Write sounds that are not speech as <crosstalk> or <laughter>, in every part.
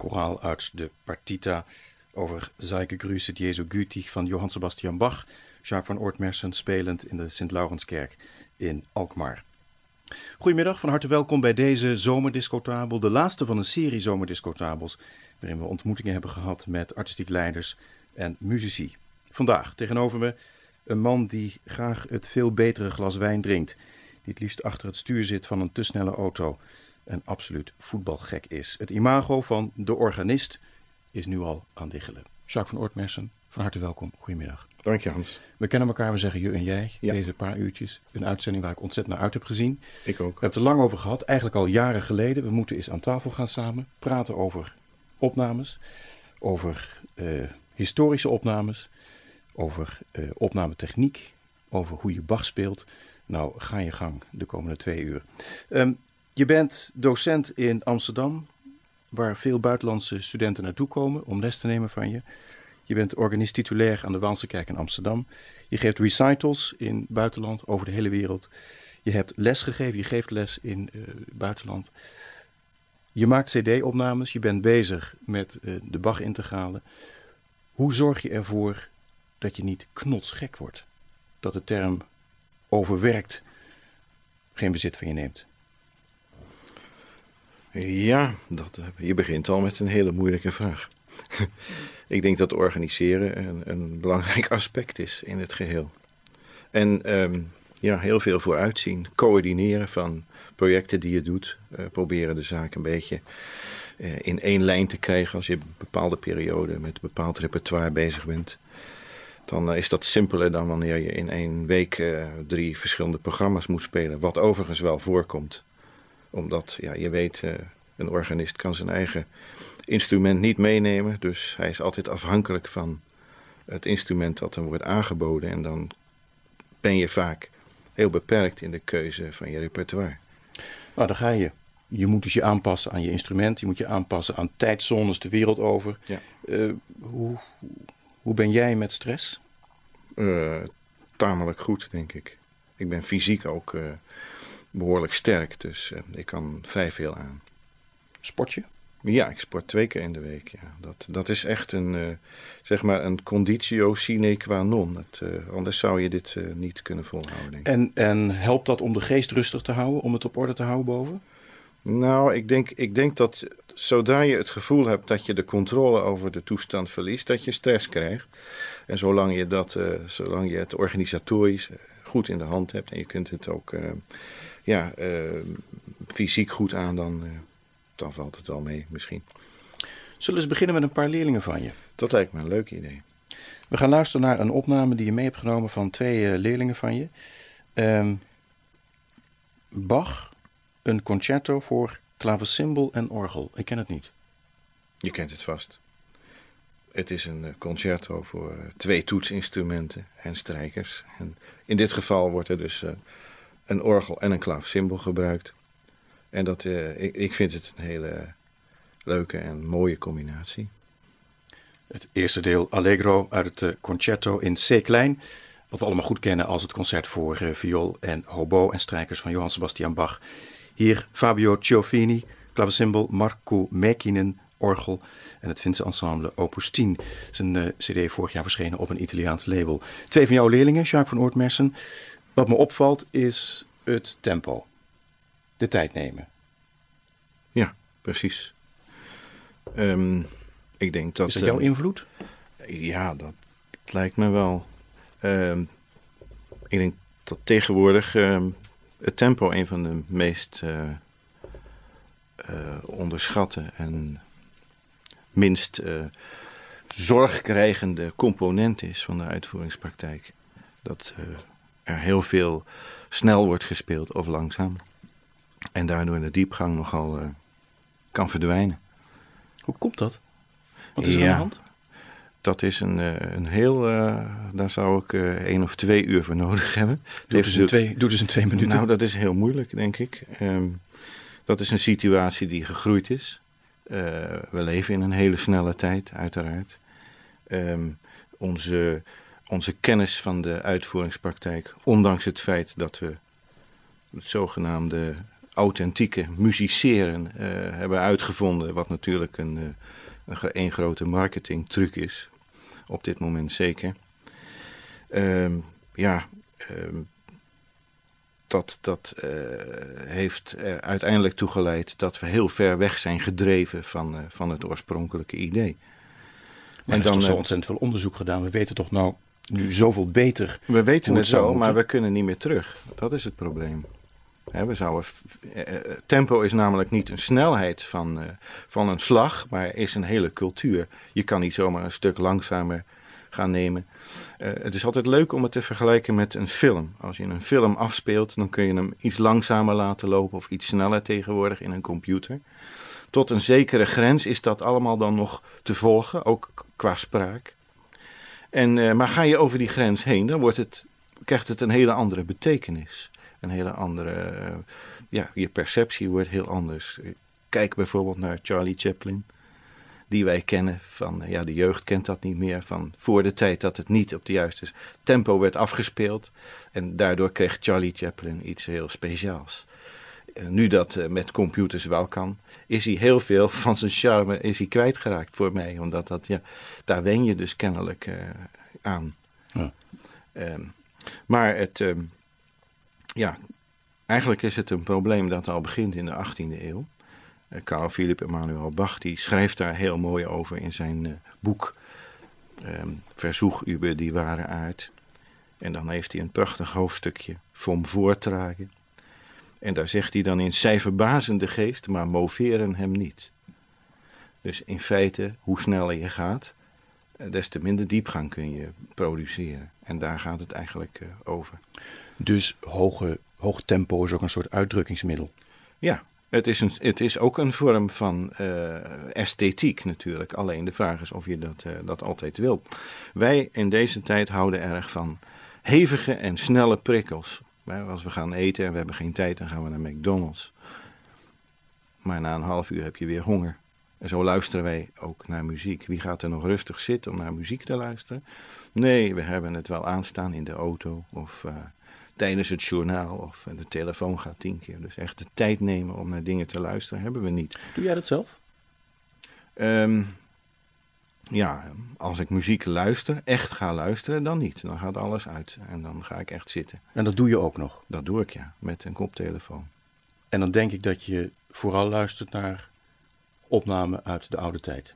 koraal uit de Partita over Zeige Grüße Jesu Gütig van Johann Sebastian Bach, Jacques van Oortmersen spelend in de Sint-Laurenskerk in Alkmaar. Goedemiddag, van harte welkom bij deze zomerdiscotabel, de laatste van een serie zomerdiscotabels, waarin we ontmoetingen hebben gehad met artistiek leiders en muzici. Vandaag tegenover me een man die graag het veel betere glas wijn drinkt, die het liefst achter het stuur zit van een te snelle auto en absoluut voetbalgek is. Het imago van de organist is nu al aan diggelen. Jacques van Oortmersen, van harte welkom. Goedemiddag. Dank je Hans. We kennen elkaar, we zeggen je en jij. Ja. Deze paar uurtjes. Een uitzending waar ik ontzettend naar uit heb gezien. Ik ook. We hebben het er lang over gehad, eigenlijk al jaren geleden. We moeten eens aan tafel gaan samen, praten over opnames, over eh, historische opnames, over eh, opnametechniek, over hoe je Bach speelt. Nou, ga je gang de komende twee uur. Ehm, je bent docent in Amsterdam, waar veel buitenlandse studenten naartoe komen om les te nemen van je. Je bent organist titulair aan de Waalse Kerk in Amsterdam. Je geeft recitals in buitenland, over de hele wereld. Je hebt les gegeven, je geeft les in eh, het buitenland. Je maakt cd-opnames, je bent bezig met eh, de Bach-integralen. Hoe zorg je ervoor dat je niet knotsgek wordt? Dat de term overwerkt geen bezit van je neemt? Ja, dat, eh, je begint al met een hele moeilijke vraag. <laughs> ik denk dat organiseren een, een belangrijk <laughs> aspect is in het geheel. En ehm, ja, heel veel vooruitzien, coördineren van projecten die je doet, eh, proberen de zaak een beetje eh, in één lijn te krijgen als je een bepaalde periode met een bepaald repertoire bezig bent. Dan is dat simpeler dan wanneer je in één week drie verschillende programma's moet spelen, wat overigens wel voorkomt omdat ja, je weet, eh, een organist kan zijn eigen instrument niet meenemen. Dus hij is altijd afhankelijk van het instrument dat hem wordt aangeboden. En dan ben je vaak heel beperkt in de keuze van je repertoire. Nou, daar ga je. Je moet dus je aanpassen aan je instrument. Je moet je aanpassen aan tijdzones de wereld over. Ja. Eh, hoe, hoe ben jij met stress? Eh, tamelijk goed, denk ik. Ik ben fysiek ook behoorlijk sterk, dus eh, ik kan vrij veel aan. Sport je? Ja, ik sport twee keer in de week. Ja. Dat, dat is echt een, eh, zeg maar een conditio sine qua non. Het, eh, anders zou je dit niet kunnen volhouden, denk ik. En, en helpt dat om de geest rustig te houden, om het op orde te houden boven? Nou, ik denk, ik denk dat zodra je het gevoel hebt dat je de controle over de toestand verliest, dat je stress krijgt. En zolang je, dat, zolang je het organisatorisch goed in de hand hebt en je kunt het ook eh, ja, eh, fysiek goed aan, dan, eh, dan valt het wel mee misschien. Zullen we eens beginnen met een paar leerlingen van je? Dat lijkt me een leuk idee. We gaan luisteren naar een opname die je mee hebt genomen van twee leerlingen van je. Ehm, Bach, een concerto voor klavecimbal en orgel. Ik ken het niet. Je kent het vast. Het is een eh, concerto voor eh, twee toetsinstrumenten en strijkers. En in dit geval wordt er dus eh, een orgel en een klavecimbal gebruikt. En dat, ik, vind het een hele leuke en mooie combinatie. Het eerste deel Allegro uit het concerto in C klein. Wat we allemaal goed kennen als het concert voor viool en hobo en strijkers van Johann Sebastian Bach. Hier Fabio Ciofini, klavecimbal, Marco Mäkinen, orgel en het Finse ensemble Opus 10. Het is een eh, cd vorig jaar verschenen op een Italiaans label. Twee van jouw leerlingen, Jacques van Oortmersen. Wat me opvalt is het tempo. De tijd nemen. Ja, precies. Ehm, ik denk dat. Is dat jouw eh, invloed? Ja, dat lijkt me wel. Ehm, ik denk dat tegenwoordig ehm, het tempo een van de meest eh, eh, onderschatte en minst eh, zorgkrijgende component is van de uitvoeringspraktijk. Dat eh, er heel veel snel wordt gespeeld of langzaam. En daardoor de diepgang nogal eh, kan verdwijnen. Hoe komt dat? Wat is er aan de hand? Dat is een, een heel. daar zou ik eh één of twee uur voor nodig hebben. Doe dus, in twee, doe dus in twee minuten. Nou, dat is heel moeilijk, denk ik. Ehm, dat is een situatie die gegroeid is. Eh, we leven in een hele snelle tijd, uiteraard. Ehm, onze, onze kennis van de uitvoeringspraktijk, ondanks het feit dat we het zogenaamde authentieke musiceren uh, hebben uitgevonden. Wat natuurlijk een, uh, een, een grote marketingtruc is. Op dit moment zeker. Ehm, ja, ehm, dat, dat uh, heeft er uiteindelijk toegeleid dat we heel ver weg zijn gedreven van, uh, van het oorspronkelijke idee. Maar en er dan, is toch zo ontzettend veel onderzoek gedaan. We weten toch nou nu zoveel beter. We weten het zo, maar we kunnen niet meer terug. Dat is het probleem. we zouden, eh, tempo is namelijk niet een snelheid van, van een slag, maar is een hele cultuur. Je kan niet zomaar een stuk langzamer gaan nemen. Uh, het is altijd leuk om het te vergelijken met een film. Als je een film afspeelt, dan kun je hem iets langzamer laten lopen of iets sneller tegenwoordig in een computer. Tot een zekere grens is dat allemaal dan nog te volgen, ook qua spraak. En, uh, maar ga je over die grens heen, dan wordt het, krijgt het een hele andere betekenis. Een hele andere, uh, ja, je perceptie wordt heel anders. Kijk bijvoorbeeld naar Charlie Chaplin die wij kennen. Van, ja, de jeugd kent dat niet meer. Van voor de tijd dat het niet op de juiste tempo werd afgespeeld. En daardoor kreeg Charlie Chaplin iets heel speciaals. En nu dat uh, met computers wel kan, is hij heel veel <laughs> van zijn charme is hij kwijtgeraakt voor mij. Omdat dat, ja, daar wen je dus kennelijk uh, aan. Ja. Um, maar het, um, ja, eigenlijk is het een probleem dat al begint in de 18e eeuw. Carl eh, Philipp Emanuel Bach die schrijft daar heel mooi over in zijn uh, boek um, Verzoek über die ware aard. En dan heeft hij een prachtig hoofdstukje vom voortragen. En daar zegt hij dan in, zij verbazen de geest, maar moveren hem niet. Dus in feite, hoe sneller je gaat, eh, des te minder diepgang kun je produceren. En daar gaat het eigenlijk over. Dus hoge, hoog tempo is ook een soort uitdrukkingsmiddel? Ja, het is, een, het is ook een vorm van uh, esthetiek natuurlijk. Alleen de vraag is of je dat, uh, dat altijd wil. Wij in deze tijd houden erg van hevige en snelle prikkels. Als we gaan eten en we hebben geen tijd, dan gaan we naar McDonald's. Maar na een half uur heb je weer honger. En zo luisteren wij ook naar muziek. Wie gaat er nog rustig zitten om naar muziek te luisteren? Nee, we hebben het wel aanstaan in de auto of uh, tijdens het journaal of de telefoon gaat tien keer. Dus echt de tijd nemen om naar dingen te luisteren hebben we niet. Doe jij dat zelf? Um, ja, als ik muziek luister, echt ga luisteren, dan niet. Dan gaat alles uit en dan ga ik echt zitten. En dat doe je ook nog? Dat doe ik ja, met een koptelefoon. En dan denk ik dat je vooral luistert naar opnamen uit de oude tijd.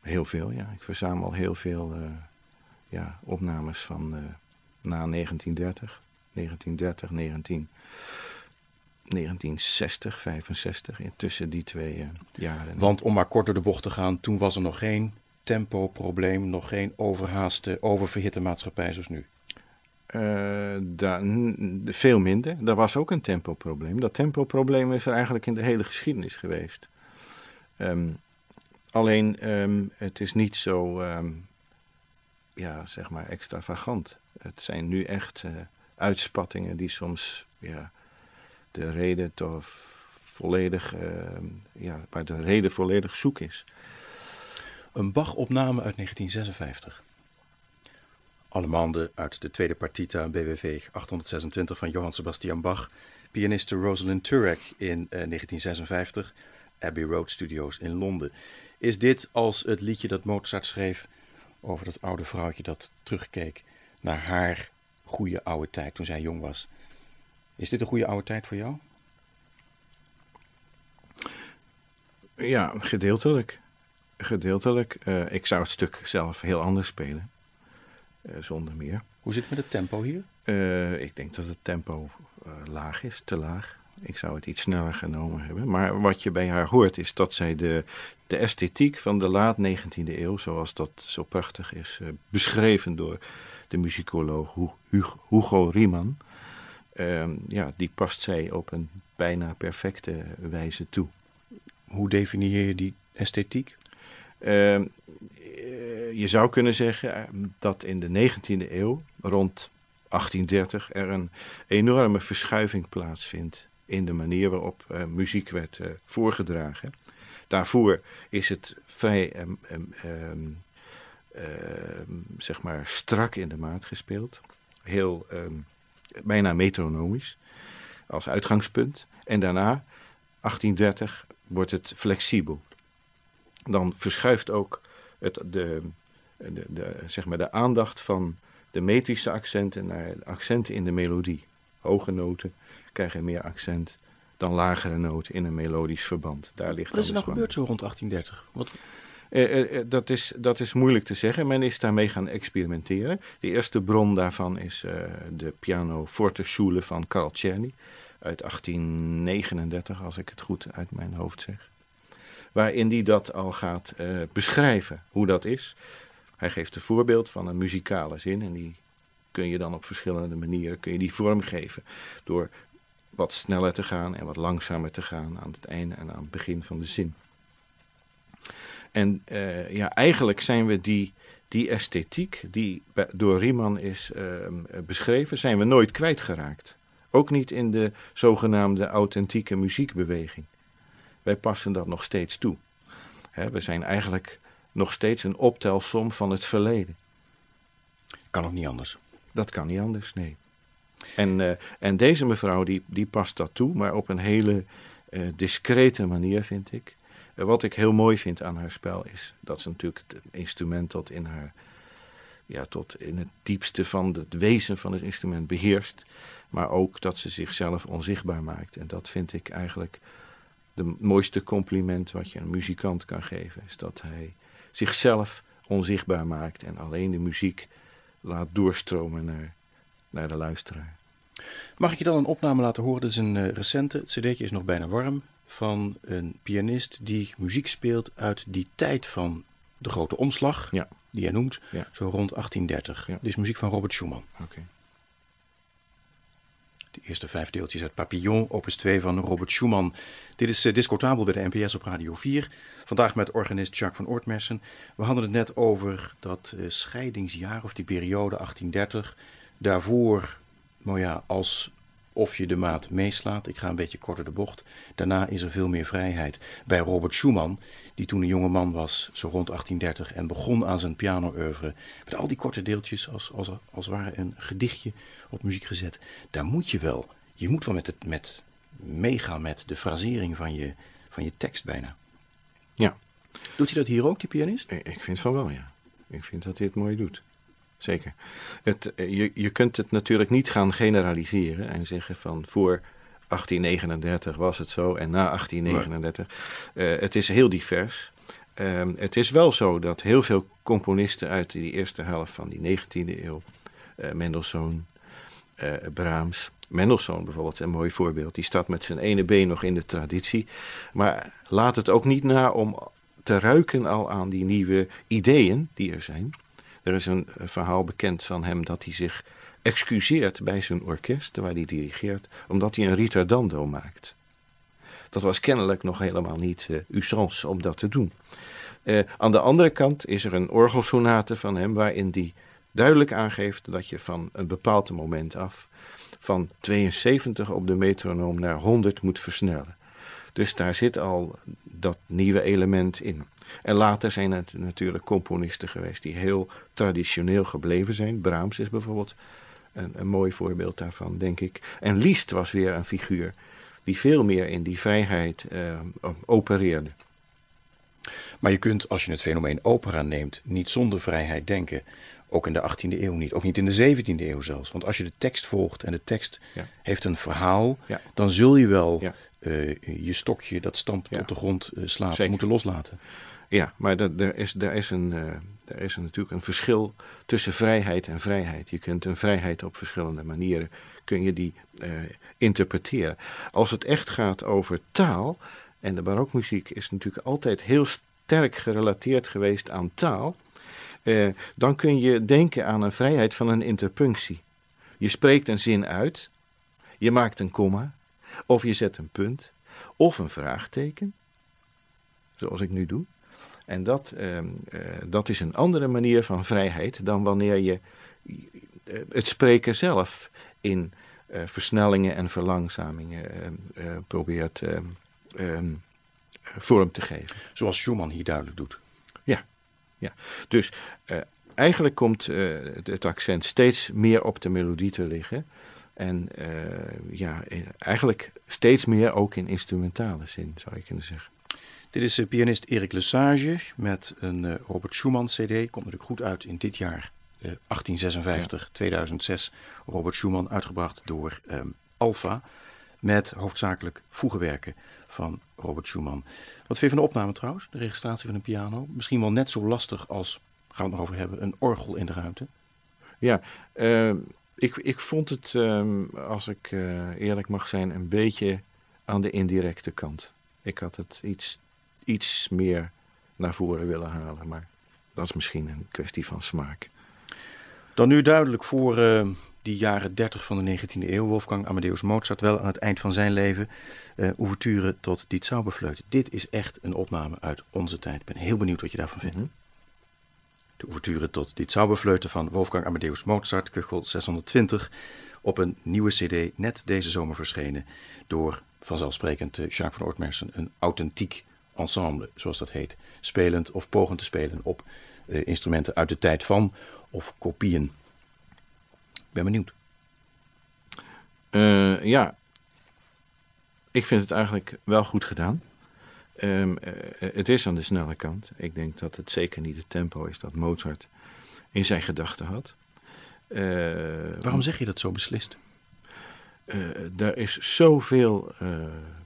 Heel veel, ja. Ik verzamel heel veel uh, ja, opnames van uh, na 1930. 1930, 19, 1960, 65, tussen die twee uh, jaren. Want om maar kort door de bocht te gaan, toen was er nog geen tempoprobleem, nog geen overhaaste, oververhitte maatschappij zoals nu. Uh, veel minder. Er was ook een tempoprobleem. Dat tempoprobleem is er eigenlijk in de hele geschiedenis geweest. Um, alleen, um, het is niet zo, um, ja, zeg maar, extravagant. Het zijn nu echt uh, uitspattingen die soms ja, de reden toch volledig, uh, ja, waar de reden volledig zoek is. Een Bach-opname uit 1956. Allemande uit de tweede partita BWV 826 van Johann Sebastian Bach, pianiste Rosalind Turek in uh, 1956, Abbey Road Studios in Londen. Is dit als het liedje dat Mozart schreef over dat oude vrouwtje dat terugkeek naar haar goede oude tijd toen zij jong was. Is dit een goede oude tijd voor jou? Ja, gedeeltelijk. Gedeeltelijk. Uh, ik zou het stuk zelf heel anders spelen. Uh, zonder meer. Hoe zit het met het tempo hier? Uh, ik denk dat het tempo laag is, te laag. Ik zou het iets sneller genomen hebben. Maar wat je bij haar hoort is dat zij de, de esthetiek van de laat 19e eeuw, zoals dat zo prachtig is beschreven door de muzikoloog Hugo Riemann. Uh, ja, die past zij op een bijna perfecte wijze toe. Hoe definieer je die esthetiek? Uh, je zou kunnen zeggen eh, dat in de 19e eeuw, rond 1830, er een enorme verschuiving plaatsvindt in de manier waarop uh, muziek werd voorgedragen. Daarvoor is het vrij um, zeg maar strak in de maat gespeeld. Heel um, bijna metronomisch. als uitgangspunt. En daarna, 1830, wordt het flexibel. Dan verschuift ook het, de, de, de, zeg maar de aandacht van de metrische accenten naar accenten in de melodie. Hoge noten krijgen meer accent dan lagere noten in een melodisch verband. Daar ligt Wat is er nou gebeurd zo rond 1830? Wat, eh, eh, eh, dat, is, dat is moeilijk te zeggen. Men is daarmee gaan experimenteren. De eerste bron daarvan is de piano forte schule van Carl Czerny uit 1839, als ik het goed uit mijn hoofd zeg. Waarin hij dat al gaat beschrijven, hoe dat is. Hij geeft een voorbeeld van een muzikale zin en die kun je dan op verschillende manieren kun je die vormgeven. Door wat sneller te gaan en wat langzamer te gaan aan het einde en aan het begin van de zin. En uh, ja, eigenlijk zijn we die, die esthetiek die door Riemann is uh, beschreven, zijn we nooit kwijtgeraakt. Ook niet in de zogenaamde authentieke muziekbeweging. Wij passen dat nog steeds toe. Hè, we zijn eigenlijk nog steeds een optelsom van het verleden. Kan ook niet anders. Dat kan niet anders, nee. En, uh, en deze mevrouw die, die past dat toe, maar op een hele uh, discrete manier, vind ik. Uh, wat ik heel mooi vind aan haar spel is dat ze natuurlijk het instrument tot in haar, ja, tot in het diepste van het wezen van het instrument beheerst, maar ook dat ze zichzelf onzichtbaar maakt. En dat vind ik eigenlijk de mooiste compliment wat je een muzikant kan geven, is dat hij zichzelf onzichtbaar maakt en alleen de muziek laat doorstromen naar, naar de luisteraar. Mag ik je dan een opname laten horen? Dat is een uh, recente, het cd'tje is nog bijna warm, van een pianist die muziek speelt uit die tijd van de grote omslag, ja. die hij noemt, ja. zo rond 1830. Ja. Dit is muziek van Robert Schumann. Okay. De eerste vijf deeltjes uit Papillon, opus 2 van Robert Schumann. Dit is uh, Discotabel bij de NPS op Radio 4. Vandaag met organist Jacques van Oortmersen. We hadden het net over dat uh, scheidingsjaar of die periode 1830. Daarvoor, nou ja, als of je de maat meeslaat. Ik ga een beetje korter de bocht. Daarna is er veel meer vrijheid. Bij Robert Schumann, die toen een jonge man was, zo rond 1830, en begon aan zijn piano-oeuvre. Met al die korte deeltjes, als, als, als ware een gedichtje op muziek gezet. Daar moet je wel, je moet wel met het, met, meegaan met de frasering van je, van je tekst bijna. Ja. Doet hij dat hier ook, die pianist? Ik vind van wel, ja. Ik vind dat hij het mooi doet. Zeker. Het, je, je kunt het natuurlijk niet gaan generaliseren en zeggen van voor 1839 was het zo en na 1839. Uh, het is heel divers. Uh, het is wel zo dat heel veel componisten uit die eerste helft van die 19e eeuw, uh, Mendelssohn, Brahms, Mendelssohn bijvoorbeeld, een mooi voorbeeld, die staat met zijn ene been nog in de traditie, maar laat het ook niet na om te ruiken al aan die nieuwe ideeën die er zijn. Er is een verhaal bekend van hem dat hij zich excuseert bij zijn orkest, waar hij dirigeert, omdat hij een ritardando maakt. Dat was kennelijk nog helemaal niet uh, usance om dat te doen. Uh, aan de andere kant is er een orgelsonate van hem waarin hij duidelijk aangeeft dat je van een bepaald moment af van 72 op de metronoom naar 100 moet versnellen. Dus daar zit al dat nieuwe element in. En later zijn er natuurlijk componisten geweest die heel traditioneel gebleven zijn. Brahms is bijvoorbeeld een, een mooi voorbeeld daarvan, denk ik. En Liszt was weer een figuur die veel meer in die vrijheid uh, opereerde. Maar je kunt, als je het fenomeen opera neemt, niet zonder vrijheid denken. Ook in de 18e eeuw niet, ook niet in de 17e eeuw zelfs. Want als je de tekst volgt en de tekst ja. heeft een verhaal, ja. dan zul je wel ja. Uh, je stokje dat stampt op de grond uh, slaat Zeker. moeten loslaten. Ja, maar dat, er, is, er, is een, er is natuurlijk een verschil tussen vrijheid en vrijheid. Je kunt een vrijheid op verschillende manieren kun je die uh, interpreteren. Als het echt gaat over taal, en de barokmuziek is natuurlijk altijd heel sterk gerelateerd geweest aan taal, uh, dan kun je denken aan een vrijheid van een interpunctie. Je spreekt een zin uit, je maakt een komma, of je zet een punt, of een vraagteken, zoals ik nu doe. En dat, uh, uh, dat is een andere manier van vrijheid dan wanneer je uh, het spreken zelf in uh, versnellingen en verlangzamingen uh, probeert um, vorm te geven. Zoals Schumann hier duidelijk doet. Ja, ja. dus eigenlijk komt het accent steeds meer op de melodie te liggen. En ja, eigenlijk steeds meer ook in instrumentale zin, zou je kunnen zeggen. Dit is pianist Erik Lesage met een Robert Schumann CD. Komt natuurlijk goed uit in dit jaar, 1856, 2006. Robert Schumann, uitgebracht door um, Alpha. Met hoofdzakelijk voegenwerken van Robert Schumann. Wat vind je van de opname trouwens, de registratie van een piano? Misschien wel net zo lastig als, gaan we het nog over hebben, een orgel in de ruimte? Ja, uh, ik, ik vond het, um, als ik uh, eerlijk mag zijn, een beetje aan de indirecte kant. Ik had het iets, iets meer naar voren willen halen, maar dat is misschien een kwestie van smaak. Dan nu duidelijk voor uh, die jaren 30 van de 19e eeuw, Wolfgang Amadeus Mozart, wel aan het eind van zijn leven, uh, ouverture tot Die Zauberfleute. Dit is echt een opname uit onze tijd. Ik ben heel benieuwd wat je daarvan vindt. Mm -hmm. De tot Die Zauberfleute van Wolfgang Amadeus Mozart, Kuchel 620, op een nieuwe cd, net deze zomer verschenen, door vanzelfsprekend uh, Jacques van Oortmersen, een authentiek ensemble, zoals dat heet, spelend of pogend te spelen op uh, instrumenten uit de tijd van of kopieën. Ik ben benieuwd. Uh, ja, ik vind het eigenlijk wel goed gedaan. Um, uh, het is aan de snelle kant. Ik denk dat het zeker niet het tempo is dat Mozart in zijn gedachten had. Uh, Waarom zeg je dat zo beslist? er is zoveel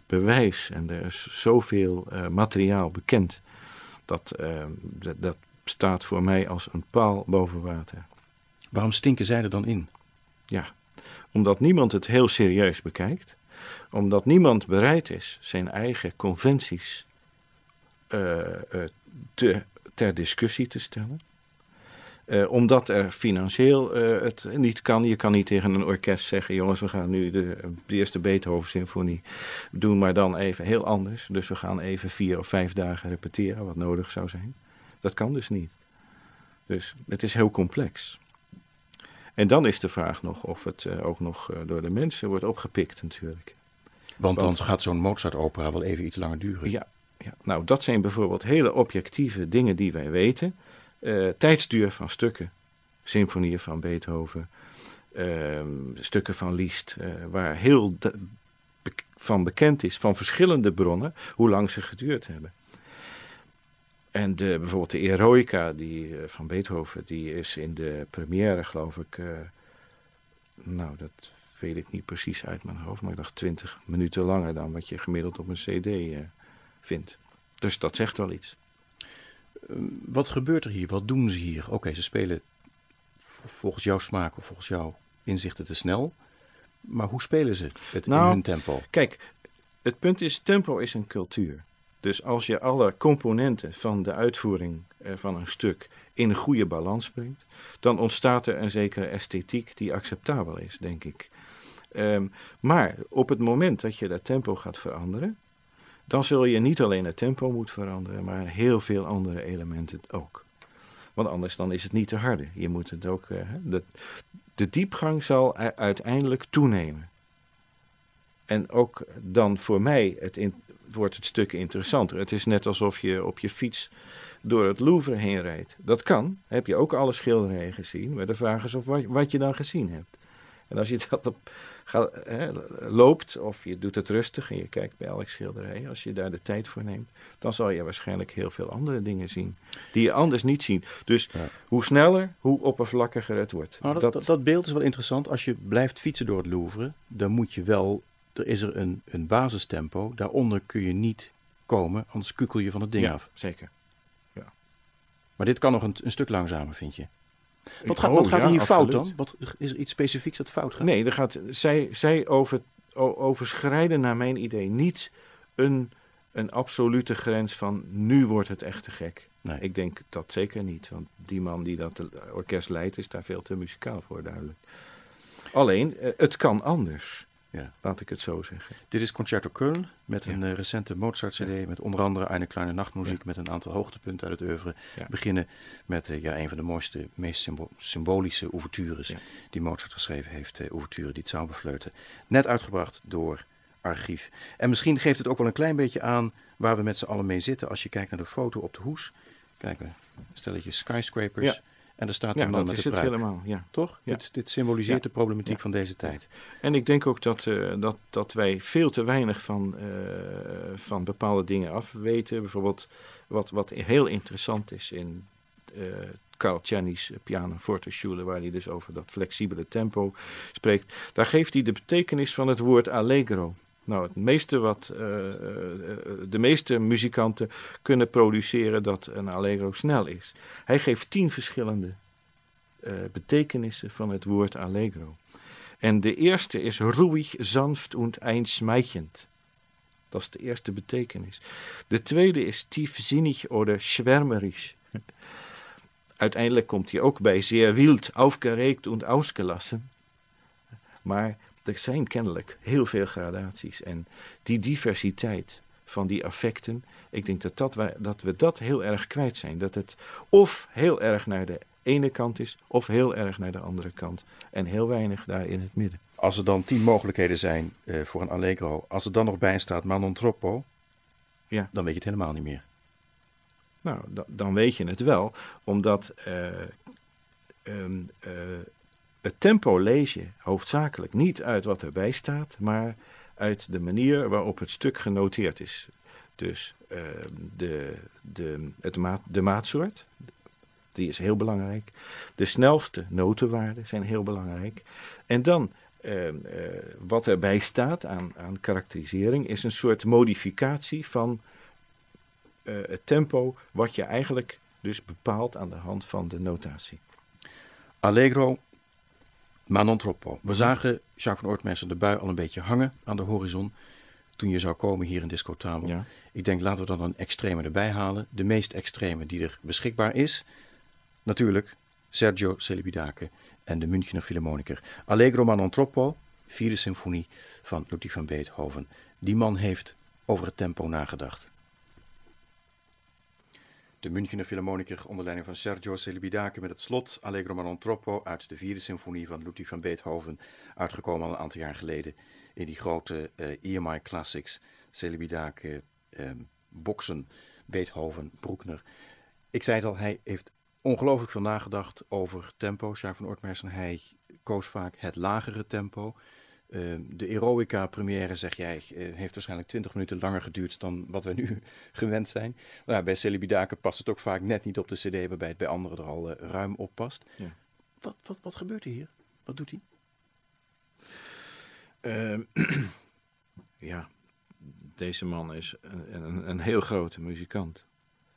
bewijs en er is zoveel materiaal bekend. Dat, ehm, dat, dat staat voor mij als een paal boven water. Waarom stinken zij er dan in? Ja, omdat niemand het heel serieus bekijkt, omdat niemand bereid is zijn eigen conventies uh, uh, te, ter discussie te stellen. Uh, omdat er financieel het niet kan. Je kan niet tegen een orkest zeggen: jongens, we gaan nu de, de eerste Beethoven-symfonie doen, maar dan even heel anders. Dus we gaan even vier of vijf dagen repeteren, wat nodig zou zijn. Dat kan dus niet. Dus het is heel complex. En dan is de vraag nog of het uh, ook nog door de mensen wordt opgepikt natuurlijk. Want, Want dan gaat zo'n Mozart-opera wel even iets langer duren. Ja, ja, nou dat zijn bijvoorbeeld hele objectieve dingen die wij weten. Uh, tijdsduur van stukken, symfonieën van Beethoven, ehm, stukken van Liszt, waar heel van bekend is, van verschillende bronnen, hoe lang ze geduurd hebben. En de, bijvoorbeeld de Eroica die, van Beethoven, die is in de première, geloof ik, nou dat weet ik niet precies uit mijn hoofd, maar ik dacht 20 minuten langer dan wat je gemiddeld op een CD vindt. Dus dat zegt wel iets. Uh, wat gebeurt er hier? Wat doen ze hier? Oké, okay, ze spelen volgens jouw smaak of volgens jouw inzichten te snel. Maar hoe spelen ze het nou, in hun tempo? Kijk, het punt is, tempo is een cultuur. Dus als je alle componenten van de uitvoering van een stuk in een goede balans brengt, dan ontstaat er een zekere esthetiek die acceptabel is, denk ik. Um, maar op het moment dat je dat tempo gaat veranderen, dan zul je niet alleen het tempo moeten veranderen, maar heel veel andere elementen ook. Want anders dan is het niet te harde. Je moet het ook. Uh, de, de diepgang zal uiteindelijk toenemen. En ook dan voor mij het wordt het stuk interessanter. Het is net alsof je op je fiets door het Louvre heen rijdt. Dat kan, heb je ook alle schilderijen gezien, maar de vraag is of wat, wat je dan gezien hebt. En als je <laughs> dat op, ga, hè, loopt of je doet het rustig en je kijkt bij elk schilderij, als je daar de tijd voor neemt, dan zal je waarschijnlijk heel veel andere dingen zien die je anders niet ziet. Dus ja. hoe sneller, hoe oppervlakkiger het wordt. Nou, dat, dat, dat beeld is wel interessant. Als je blijft fietsen door het Louvre, dan moet je wel er is er een, een basistempo. Daaronder kun je niet komen, anders kukkel je van het ding ja, af. Zeker. Ja. Maar dit kan nog een, een stuk langzamer, vind je? Wat, ga, oh, wat gaat er hier fout dan? Wat, is er iets specifieks dat fout gaat? Nee, er gaat, zij, zij over, overschrijden naar mijn idee niet een, een absolute grens van nu wordt het echt te gek. Nee. Ik denk dat zeker niet, want die man die dat orkest leidt is daar veel te muzikaal voor duidelijk. Alleen, eh, het kan anders. Ja. Laat ik het zo zeggen. Dit is Concerto Köln met ja. een uh, recente Mozart-CD. Met onder andere een kleine nachtmuziek met een aantal hoogtepunten uit het oeuvre. Beginnen met uh, ja, een van de mooiste, meest symbo symbolische ouvertures die Mozart geschreven heeft. Uh, ouverture die Zauberfleuten. Net uitgebracht door Archief. En misschien geeft het ook wel een klein beetje aan waar we met z'n allen mee zitten. Als je kijkt naar de foto op de hoes. Kijk, een stelletje skyscrapers. En er staat Ja, man dat met is de het pruik. helemaal. Ja. Toch? Ja. Dit, dit symboliseert Ja. de problematiek Ja. van deze tijd. En ik denk ook dat, eh, dat, dat wij veel te weinig van, eh, van bepaalde dingen afweten. Bijvoorbeeld wat, wat heel interessant is in eh Carl Czerny's pianoforte schule, waar hij dus over dat flexibele tempo spreekt. Daar geeft hij de betekenis van het woord allegro. Nou, het meeste wat, eh, eh, de meeste muzikanten kunnen produceren dat een allegro snel is. Hij geeft tien verschillende eh, betekenissen van het woord allegro. En de eerste is ruhig, sanft und einschmeichend. Dat is de eerste betekenis. De tweede is tiefzinnig oder schwärmerisch. Uiteindelijk komt hij ook bij zeer wild, aufgeregt und ausgelassen. Maar er zijn kennelijk heel veel gradaties. En die diversiteit van die affecten, ik denk dat, dat, wij, dat we dat heel erg kwijt zijn. Dat het of heel erg naar de ene kant is, of heel erg naar de andere kant. En heel weinig daar in het midden. Als er dan tien mogelijkheden zijn eh, voor een allegro, als er dan nog bij staat ma non troppo, Ja. dan weet je het helemaal niet meer. Nou, da- dan weet je het wel, omdat eh, ehm, eh, het tempo lees je hoofdzakelijk niet uit wat erbij staat, maar uit de manier waarop het stuk genoteerd is. Dus ehm, de, de, het de maatsoort, die is heel belangrijk. De snelste notenwaarden zijn heel belangrijk. En dan ehm, eh, wat erbij staat aan, aan karakterisering is een soort modificatie van eh, het tempo wat je eigenlijk dus bepaalt aan de hand van de notatie. Allegro, ma non troppo. We zagen Jacques van Oortmeister de bui al een beetje hangen aan de horizon toen je zou komen hier in Disco Tamel. Ja. Ik denk, laten we dan een extreme erbij halen. De meest extreme die er beschikbaar is. Natuurlijk Sergio Celibidache en de Münchener Philharmoniker. Allegro ma non troppo, vierde symfonie van Ludwig van Beethoven. Die man heeft over het tempo nagedacht. De Münchener Philharmoniker onder leiding van Sergio Celibidache met het slot Allegro ma non troppo uit de vierde symfonie van Ludwig van Beethoven, uitgekomen al een aantal jaar geleden in die grote eh EMI Classics, Celibidache, eh, Boksen, Beethoven, Broekner. Ik zei het al, hij heeft ongelooflijk veel nagedacht over tempo. Jacques van Oortmeister, hij koos vaak het lagere tempo. Eh, de Eroica première, zeg jij, eh, heeft waarschijnlijk 20 minuten langer geduurd dan wat wij nu <laughs> gewend zijn. Nou, bij Celibidache past het ook vaak net niet op de cd, waarbij het bij anderen er al eh, ruim op past. Ja. Wat, wat, wat gebeurt er hier? Wat doet hij? Ehm, <clears throat> ja, deze man is een, een, een heel grote muzikant.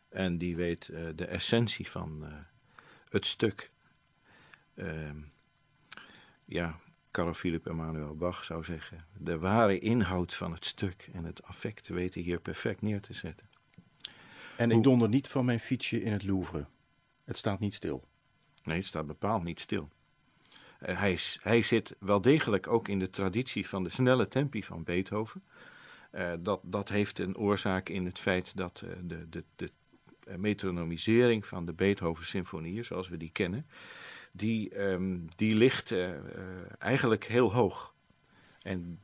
En die weet eh, de essentie van het stuk. Ehm, ja, Carl Philipp Emanuel Bach zou zeggen: de ware inhoud van het stuk en het affect weten hier perfect neer te zetten. En Hoe- ik donder niet van mijn fietsje in het Louvre. Het staat niet stil. Nee, het staat bepaald niet stil. Eh, hij, is- hij zit wel degelijk ook in de traditie van de snelle tempi van Beethoven. Eh, dat, dat heeft een oorzaak in het feit dat eh, de, de, de metronomisering van de Beethoven-symfonieën, zoals we die kennen, die, ehm, die ligt eh, eh, eigenlijk heel hoog. En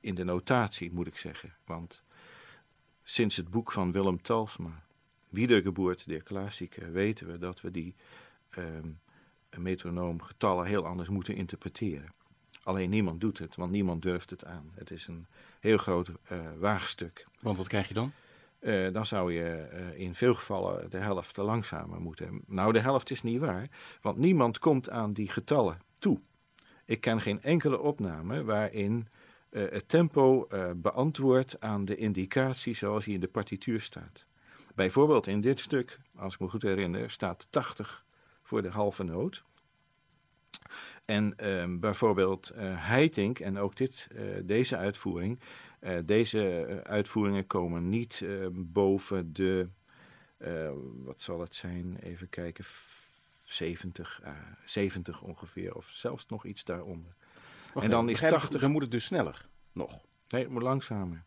in de notatie moet ik zeggen, want sinds het boek van Willem Talsma, Wiedergeburt der Klassiker, weten we dat we die ehm metronoomgetallen heel anders moeten interpreteren. Alleen niemand doet het, want niemand durft het aan. Het is een heel groot eh, waagstuk. Want wat krijg je dan? Eh, dan zou je eh, in veel gevallen de helft te langzamer moeten. Nou, de helft is niet waar, want niemand komt aan die getallen toe. Ik ken geen enkele opname waarin eh, het tempo beantwoordt aan de indicatie zoals die in de partituur staat. Bijvoorbeeld in dit stuk, als ik me goed herinner, staat 80 voor de halve noot. En ehm, bijvoorbeeld Heiting en ook dit, deze uitvoering, deze eh, uitvoeringen komen niet eh, boven de, eh, wat zal het zijn, even kijken, f- 70, eh, 70 ongeveer, of zelfs nog iets daaronder. Wacht En dan is begrijp ik 80 Dan moet het dus sneller nog. Nee, het moet langzamer.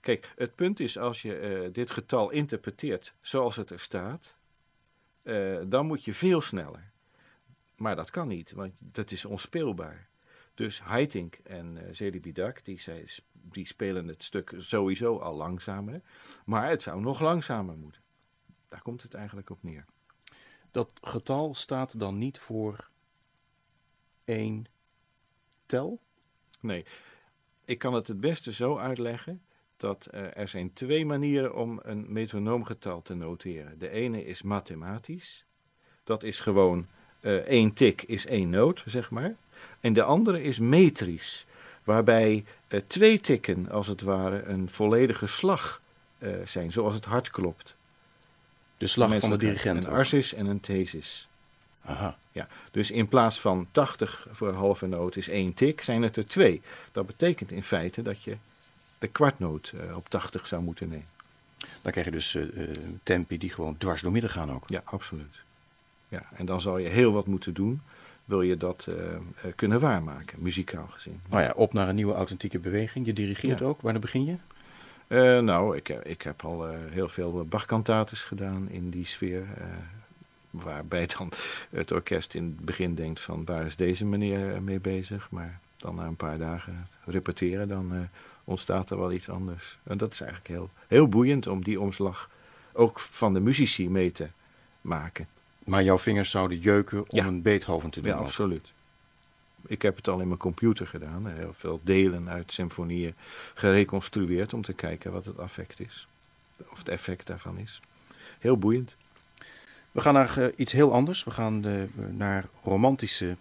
Kijk, het punt is als je eh, dit getal interpreteert zoals het er staat, eh, dan moet je veel sneller. Maar dat kan niet, want dat is onspeelbaar. Dus Haitink en uh, Zelibidak, die, zij, die spelen het stuk sowieso al langzamer, maar het zou nog langzamer moeten. Daar komt het eigenlijk op neer. Dat getal staat dan niet voor één tel? Nee, ik kan het het beste zo uitleggen dat eh, er zijn twee manieren om een metronoomgetal te noteren. De ene is mathematisch. Dat is gewoon eh, één tik is één noot, zeg maar. En de andere is metrisch, waarbij eh, twee tikken als het ware een volledige slag eh, zijn, zoals het hart klopt. De slag Met van de dirigent. Een arsis en een thesis. Aha. Ja, dus in plaats van 80 voor een halve noot is één tik, zijn het er twee. Dat betekent in feite dat je de kwartnoot eh, op 80 zou moeten nemen. Dan krijg je dus tempi die gewoon dwars door midden gaan ook. Ja, absoluut. Ja, en dan zal je heel wat moeten doen, wil je dat eh, eh, kunnen waarmaken, muzikaal gezien. Nou ja, op naar een nieuwe authentieke beweging. Je dirigeert Ja. ook. Wanneer begin je? Eh, nou, ik, ik heb al heel veel Bach-kantates gedaan in die sfeer. waarbij <laughs> dan het orkest in het begin denkt van waar is deze meneer mee bezig. Maar dan na een paar dagen repeteren, dan ontstaat er wel iets anders. En dat is eigenlijk heel, heel boeiend om die omslag ook van de muzici mee te maken. Maar jouw vingers zouden jeuken om Ja. een Beethoven te doen. Ja, ook. absoluut. Ik heb het al in mijn computer gedaan. Heel veel delen uit symfonieën gereconstrueerd om te kijken wat het affect is. Of het effect daarvan is. Heel boeiend. We gaan naar eh, iets heel anders. We gaan eh, naar romantische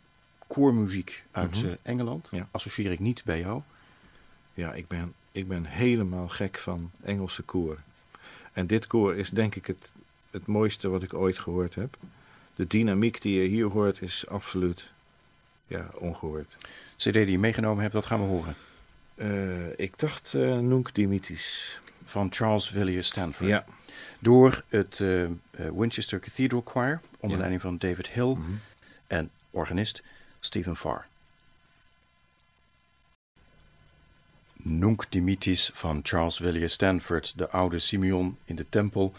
koormuziek uit Mhm. eh, Engeland. Ja. Associeer ik niet bij jou. Ja, ik ben, ik ben helemaal gek van Engelse koor. En dit koor is denk ik het, het mooiste wat ik ooit gehoord heb. De dynamiek die je hier hoort is absoluut ja, ongehoord. CD die je meegenomen hebt, dat gaan we horen. Eh, ik dacht eh Nunc Dimittis. Van Charles Villiers Stanford. Ja. Door het eh, Winchester Cathedral Choir. Onder Ja. leiding van David Hill. Mhm. En organist Stephen Farr. Nunc Dimittis van Charles Villiers Stanford. De oude Simeon in de tempel.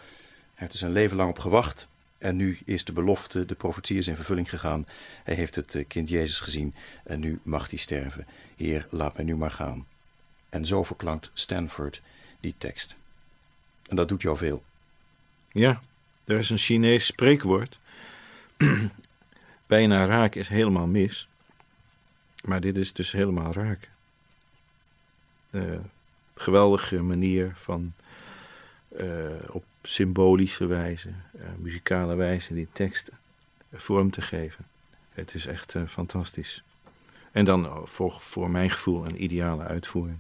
Hij heeft er zijn leven lang op gewacht. En nu is de belofte, de profetie is in vervulling gegaan. Hij heeft het eh, kind Jezus gezien en nu mag hij sterven. Heer, laat mij nu maar gaan. En zo verklankt Stanford die tekst. En dat doet jou veel. Ja, er is een Chinees spreekwoord. <clears throat> Bijna raak is helemaal mis. Maar dit is dus helemaal raak. Eh, geweldige manier van eh, op symbolische wijze, eh, muzikale wijze, die teksten vorm te geven. Het is echt eh, fantastisch. En dan eh, voor, voor mijn gevoel een ideale uitvoering.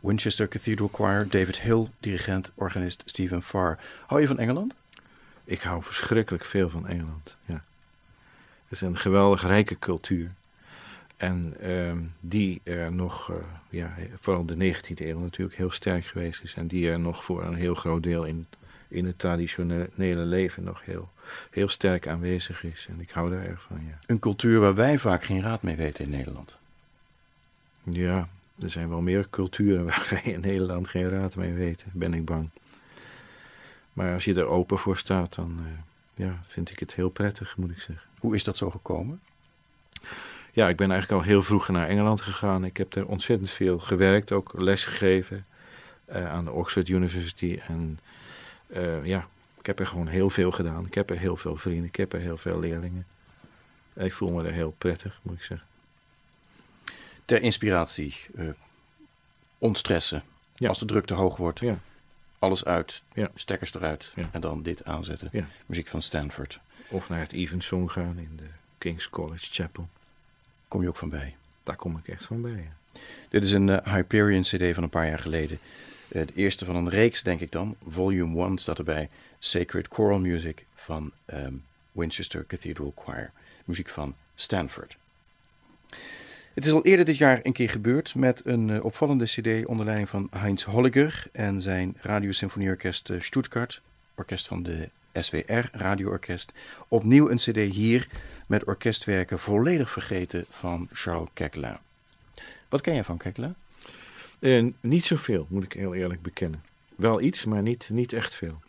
Winchester Cathedral Choir, David Hill, dirigent, organist Stephen Farr. Hou je van Engeland? Ik hou verschrikkelijk veel van Engeland. Ja. Het is een geweldig rijke cultuur. En ehm, die er nog, ja, vooral de 19e eeuw natuurlijk, heel sterk geweest is. En die er nog voor een heel groot deel in, in het traditionele leven nog heel, heel sterk aanwezig is. En ik hou daar erg van, ja. Een cultuur waar wij vaak geen raad mee weten in Nederland. Ja, er zijn wel meer culturen waar <laughs> wij in Nederland geen raad mee weten, ben ik bang. Maar als je er open voor staat, dan eh, ja, vind ik het heel prettig, moet ik zeggen. Hoe is dat zo gekomen? Ja, ik ben eigenlijk al heel vroeg naar Engeland gegaan. Ik heb er ontzettend veel gewerkt, ook lesgegeven eh, aan de Oxford University. En eh, ja, ik heb er gewoon heel veel gedaan. Ik heb er heel veel vrienden, ik heb er heel veel leerlingen. En ik voel me er heel prettig, moet ik zeggen. Ter inspiratie, eh, ontstressen. Ja. Als de druk te hoog wordt, Ja, alles uit, Ja. stekkers eruit en dan dit aanzetten. Muziek van Stanford. of naar het Evensong gaan in de King's College Chapel. Kom je ook van bij. Daar kom ik echt van bij. Dit is een eh, Hyperion CD van een paar jaar geleden. Eh, de eerste van een reeks, denk ik dan. Volume 1 staat erbij. Sacred Choral Music van ehm, Winchester Cathedral Choir. Muziek van Stanford. Het is al eerder dit jaar een keer gebeurd met een eh, opvallende CD onder leiding van Heinz Holliger en zijn Radiosymfonieorkest eh, Stuttgart, orkest van de SWR Radioorkest. Opnieuw een CD hier met orkestwerken volledig vergeten van Charles Keckelaar. Wat ken jij van Keckelaar? Eh, niet zoveel, moet ik heel eerlijk bekennen. Wel iets, maar niet, niet echt veel.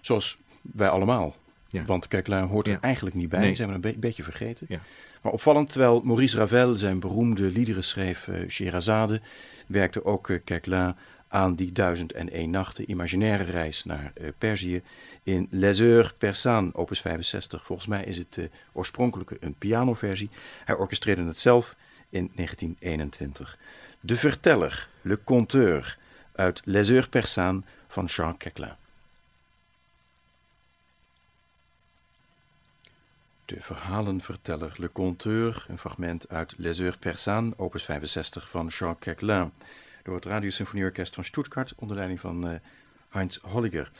Zoals wij allemaal. Ja. Want Keckelaar hoort er Ja. eigenlijk niet bij. Nee. Ze hebben hem een be- beetje vergeten. Ja. Maar opvallend, terwijl Maurice Ravel zijn beroemde liederen schreef, eh Sherazade, werkte ook eh, Keckelaar aan die duizend en één nachten, imaginaire reis naar uh, Perzië in Les Heures Persanes, opus 65. Volgens mij is het uh, oorspronkelijke een pianoversie. Hij orchestreerde het zelf in 1921. De Verteller, Le Conteur, uit Les Heures Persanes van Jean Queclin. De verhalenverteller Le Conteur, een fragment uit Les Heures Persanes, opus 65 van Jean Queclin, door het Radiosymfonieorkest van Stuttgart onder leiding van uh, Heinz Holliger.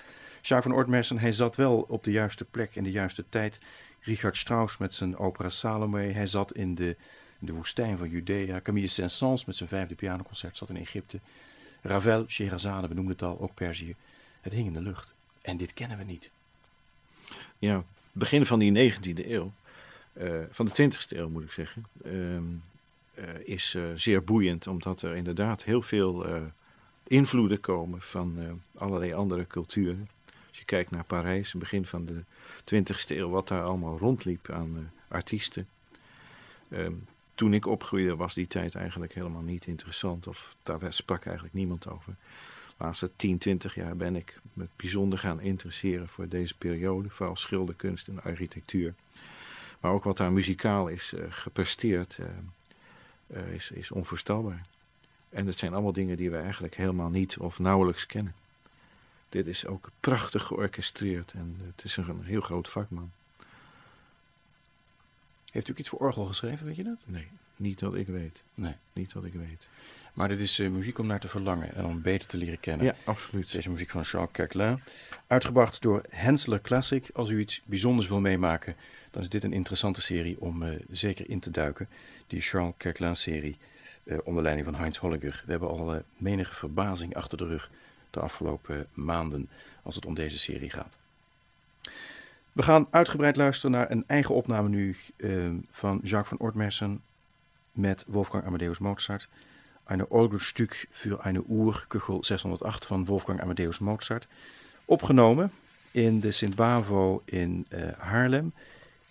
Jacques van Ortmersen, hij zat wel op de juiste plek in de juiste tijd. Richard Strauss met zijn opera Salome, hij zat in de, in de woestijn van Judea. Camille Saint-Saëns met zijn vijfde pianoconcert zat in Egypte. Ravel, Scheherazade, we noemden het al, ook Perzië. Het hing in de lucht. En dit kennen we niet. Ja, begin van die 19e eeuw, uh, van de 20e eeuw moet ik zeggen, uh, uh, is zeer boeiend, omdat er inderdaad heel veel invloeden komen van allerlei andere culturen. Als je kijkt naar Parijs, begin van de 20e eeuw, wat daar allemaal rondliep aan artiesten. Toen ik opgroeide was die tijd eigenlijk helemaal niet interessant, of daar sprak eigenlijk niemand over. De laatste 10, 20 jaar ben ik me bijzonder gaan interesseren voor deze periode, vooral schilderkunst en architectuur. Maar ook wat daar muzikaal is uh, gepresteerd, uh, uh, is, is onvoorstelbaar. En het zijn allemaal dingen die we eigenlijk helemaal niet of nauwelijks kennen. Dit is ook prachtig georchestreerd en het is een heel groot vakman. Heeft u ook iets voor orgel geschreven, weet je dat? Nee, niet dat ik weet. Nee. Niet dat ik weet. Maar dit is uh, muziek om naar te verlangen en om beter te leren kennen. Ja, absoluut. Deze muziek van Charles Queclin. Uitgebracht door Hensler Classic. Als u iets bijzonders wil meemaken, dan is dit een interessante serie om uh, zeker in te duiken. Die Charles Queclin-serie uh, onder leiding van Heinz Holliger. We hebben al menige verbazing achter de rug de afgelopen maanden als het om deze serie gaat. We gaan uitgebreid luisteren naar een eigen opname nu van Jacques van Ortmersen met Wolfgang Amadeus Mozart. Eine Orgelstück für eine Uhr, Kuchel 608 van Wolfgang Amadeus Mozart. Opgenomen in de Sint-Bavo in uh, Haarlem,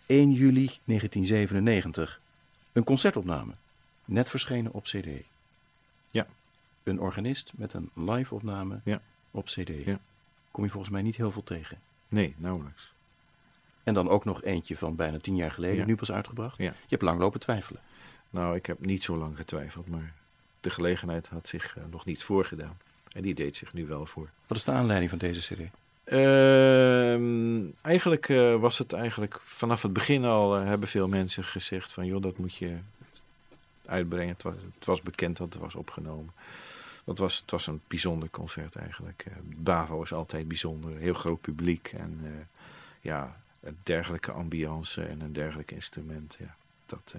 1 juli 1997. Een concertopname, net verschenen op CD. Ja. Een organist met een live-opname ja. op CD. Ja. Kom je volgens mij niet heel veel tegen. Nee, nauwelijks. En dan ook nog eentje van bijna tien jaar geleden, Ja. nu pas uitgebracht. Ja. Je hebt lang lopen twijfelen. Nou, ik heb niet zo lang getwijfeld, maar de gelegenheid had zich uh, nog niet voorgedaan. En die deed zich nu wel voor. Wat is de aanleiding van deze CD? Uh, eigenlijk uh, was het eigenlijk vanaf het begin al uh, hebben veel mensen gezegd van joh, dat moet je uitbrengen. Het was, het was bekend dat het was opgenomen. Dat was, het was een bijzonder concert eigenlijk. Bavo is altijd bijzonder, heel groot publiek en ja, een dergelijke ambiance en een dergelijk instrument. Ja, dat,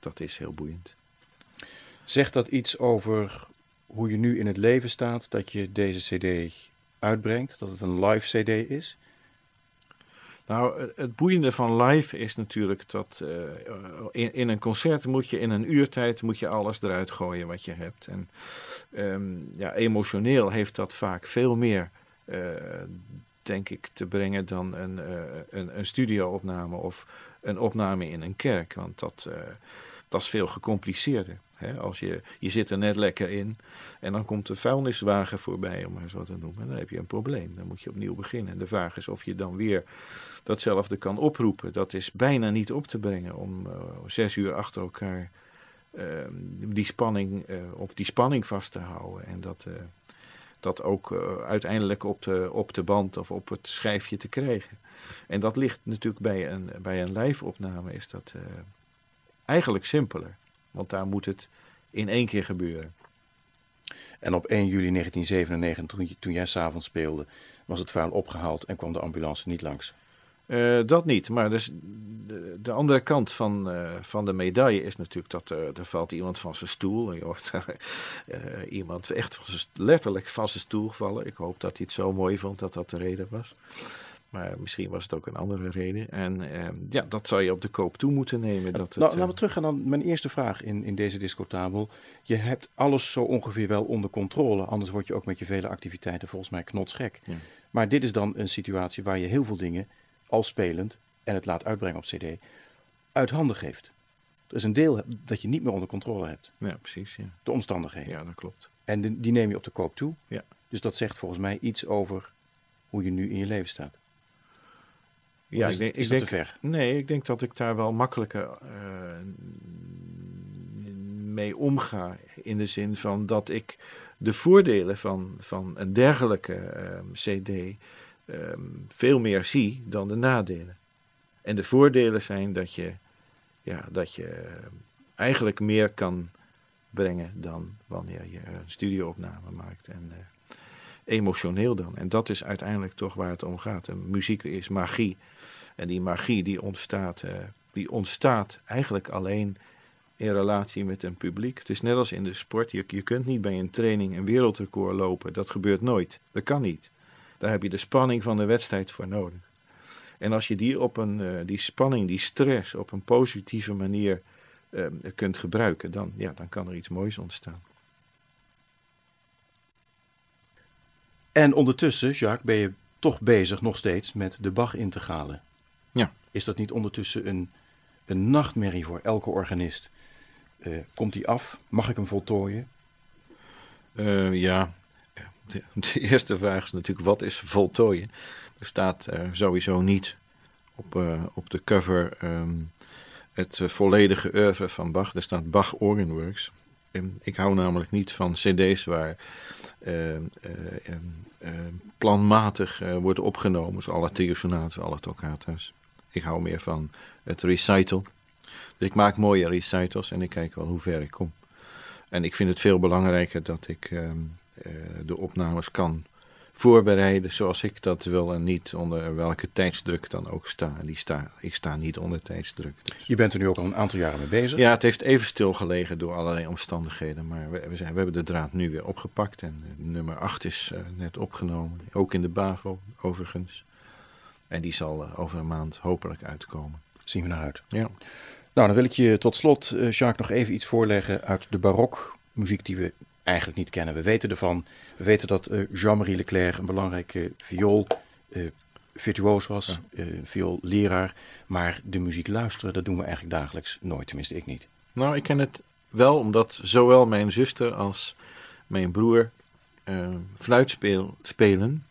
dat is heel boeiend. Zegt dat iets over hoe je nu in het leven staat, dat je deze CD uitbrengt, dat het een live CD is? Nou, het boeiende van live is natuurlijk dat uh, in, in, een concert moet je in een uurtijd moet je alles eruit gooien wat je hebt. En um, ja, emotioneel heeft dat vaak veel meer, uh, denk ik, te brengen dan een, uh, een, een studio-opname of een opname in een kerk. Want dat, dat is veel gecompliceerder. Hè? Als je, je zit er net lekker in en dan komt de vuilniswagen voorbij, om maar eens wat te noemen. Dan heb je een probleem. Dan moet je opnieuw beginnen. En de vraag is of je dan weer datzelfde kan oproepen. Dat is bijna niet op te brengen om uh, zes uur achter elkaar uh, die spanning of die spanning vast te houden. En dat, dat ook uiteindelijk op de, op de band of op het schijfje te krijgen. En dat ligt natuurlijk bij een, bij een live-opname is dat eigenlijk simpeler. Want daar moet het in één keer gebeuren. En op 1 juli 1997, toen, je, toen jij s'avonds speelde, was het vuil opgehaald en kwam de ambulance niet langs? Uh, dat niet, maar dus de, de andere kant van, uh, van de medaille is natuurlijk dat er, er valt iemand van zijn stoel. En je hoort uh, <laughs> iemand echt van zijn, letterlijk van zijn stoel vallen. Ik hoop dat hij het zo mooi vond dat dat de reden was. Maar misschien was het ook een andere reden. En uh, ja, dat zou je op de koop toe moeten nemen. Dat nou, laten we teruggaan naar mijn eerste vraag in, in deze discotabel. Je hebt alles zo ongeveer wel onder controle. Anders word je ook met je vele activiteiten volgens mij knotsgek. Ja. Maar dit is dan een situatie waar je heel veel dingen, al spelend en het laat uitbrengen op cd, uit handen geeft. Er is een deel dat je niet meer onder controle hebt. Ja, precies. Ja. De omstandigheden. Ja, dat klopt. En die, die neem je op de koop toe. Ja. Dus dat zegt volgens mij iets over hoe je nu in je leven staat. Ja, is, ik denk, is ik dat denk, te ver? Nee, ik denk dat ik daar wel makkelijker eh, mee omga. In de zin van dat ik de voordelen van, van een dergelijke ehm, CD ehm, veel meer zie dan de nadelen. En de voordelen zijn dat je, ja, dat je ehm, eigenlijk meer kan brengen dan wanneer je een studioopname maakt. En, eh, emotioneel dan. En dat is uiteindelijk toch waar het om gaat. En muziek is magie. En die magie die ontstaat, eh, die ontstaat eigenlijk alleen in relatie met een publiek. Het is net als in de sport. Je, je kunt niet bij een training een wereldrecord lopen. Dat gebeurt nooit. Dat kan niet. Daar heb je de spanning van de wedstrijd voor nodig. En als je die, op een, eh, die spanning, die stress op een positieve manier eh, kunt gebruiken, dan, ja, dan kan er iets moois ontstaan. En ondertussen, Jacques, ben je toch bezig nog steeds met de Bach-integralen. Ja. Is dat niet ondertussen een, een nachtmerrie voor elke organist? Eh, komt die af? Mag ik hem voltooien? Ja, de, eerste vraag is natuurlijk wat is voltooien? Er staat sowieso niet op, eh, op de cover ehm, het volledige oeuvre van Bach. Er staat Bach Organ Works. En ik hou namelijk niet van cd's waar eh, eh, ehm, eh, planmatig eh, wordt opgenomen, zoals alle trio-sonaten, alle toccata's. Ik hou meer van het recital. Dus ik maak mooie recitals en ik kijk wel hoe ver ik kom. En ik vind het veel belangrijker dat ik ehm, de opnames kan voorbereiden zoals ik dat wil en niet onder welke tijdsdruk dan ook sta. En die sta ik sta niet onder tijdsdruk. Dus. Je bent er nu ook al een aantal jaren mee bezig. Ja, het heeft even stilgelegen door allerlei omstandigheden, maar we, we, zijn, we hebben de draad nu weer opgepakt en eh, nummer 8 is eh, net opgenomen, ook in de BAVO overigens. En die zal eh, over een maand hopelijk uitkomen. Zien we naar uit. Ja. Nou, dan wil ik je tot slot, eh, Jacques, nog even iets voorleggen uit de barokmuziek die we eigenlijk niet kennen. We weten ervan. We weten dat eh, Jean-Marie Leclerc een belangrijke viool eh, virtuoos was, eh, vioolleraar. Maar de muziek luisteren, dat doen we eigenlijk dagelijks nooit. Tenminste, ik niet. Nou, ik ken het wel omdat zowel mijn zuster als mijn broer eh, fluit speel- spelen.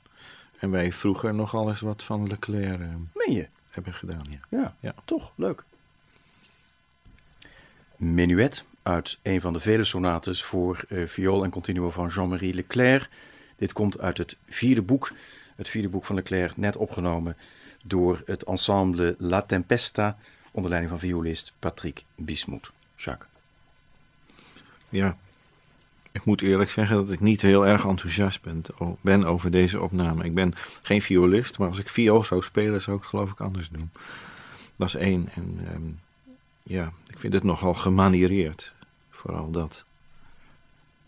En wij vroeger nogal eens wat van Leclerc eh, Meen je? hebben gedaan. Ja. Ja, Ja. toch leuk. Menuet uit een van de vele sonates voor eh, viool en continuo van Jean-Marie Leclerc. Dit komt uit het vierde boek. Het vierde boek van Leclerc, net opgenomen door het ensemble La Tempesta onder leiding van violist Patrick Bismuth. Jacques. Ja, ik moet eerlijk zeggen dat ik niet heel erg enthousiast ben over deze opname. Ik ben geen violist, maar als ik viool zou spelen, zou ik het geloof ik anders doen. Dat is één. En ehm, ja, ik vind het nogal gemaniereerd. Vooral dat.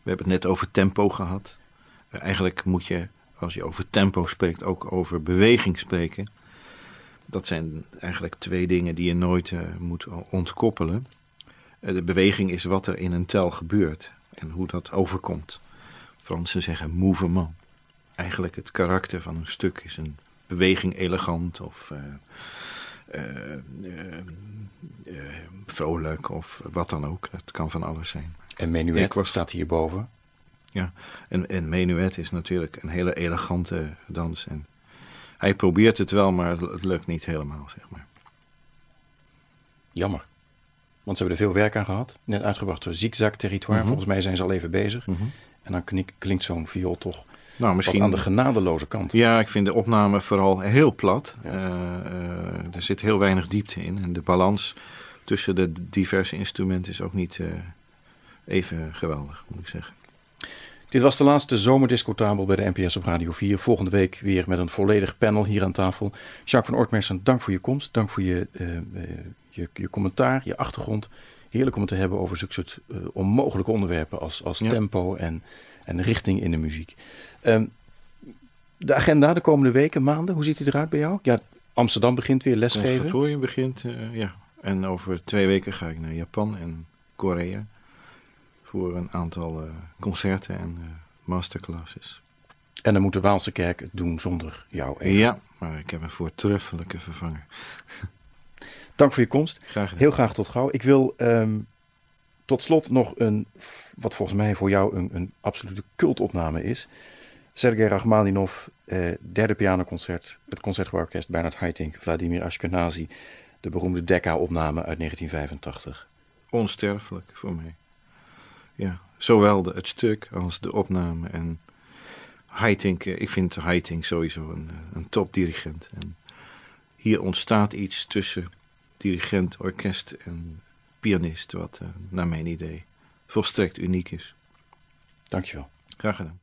We hebben het net over tempo gehad. Eh, Eigenlijk moet je, als je over tempo spreekt, ook over beweging spreken. Dat zijn eigenlijk twee dingen die je nooit eh, moet ontkoppelen. Eh, De beweging is wat er in een tel gebeurt en hoe dat overkomt. Fransen zeggen mouvement. Eigenlijk het karakter van een stuk is een beweging elegant of eh, vrolijk of wat dan ook. Dat kan van alles zijn. En Menuet was- staat hierboven. Ja, en, en menuet is natuurlijk een hele elegante dans. En hij probeert het wel, maar het lukt niet helemaal, zeg maar. Jammer. Want ze hebben er veel werk aan gehad. Net uitgebracht door Zigzag Territoire. Mhm. Volgens mij zijn ze al even bezes. En dan klinkt zo'n viool toch Nou, wat misschien aan de genadeloze kant. Ja, ik vind de opname vooral heel plat. Ja. Eh, eh, er zit heel weinig diepte in. En de balans tussen de diverse instrumenten is ook niet eh, even geweldig, moet ik zeggen. Dit was de laatste zomerdiscotabel bij de NPS op Radio 4. Volgende week weer met een volledig panel hier aan tafel. Jacques van Oortmersen, dank voor je komst. Dank voor je, je, je commentaar, je achtergrond. Heerlijk om het te hebben over zulke soort onmogelijke onderwerpen als, als Ja. tempo en, en richting in de muziek. Ehm, de agenda de komende weken, maanden, hoe ziet die eruit bij jou? Ja, Amsterdam begint weer lesgeven. Conservatorium begint, eh, ja. En over twee weken ga ik naar Japan en Korea. Voor een aantal eh, concerten en eh, masterclasses. En dan moet de Waalse kerk het doen zonder jou. even. Ja, maar ik heb een voortreffelijke vervanger. Dank voor je komst. Graag gedaan. Heel graag tot gauw. Ik wil ehm, Tot slot nog een, wat volgens mij voor jou een, een absolute cultopname is. Sergei Rachmaninov, eh, derde pianoconcert, het Concertgebouworkest Bernard Haitink, Vladimir Ashkenazi, de beroemde Decca-opname uit 1985. Onsterfelijk voor mij. Ja, zowel het stuk als de opname. En Haitink, eh, ik vind Haitink sowieso een, eh, een topdirigent. En hier ontstaat iets tussen dirigent, orkest en pianist, wat uh, naar mijn idee volstrekt uniek is. Dankjewel. Graag gedaan.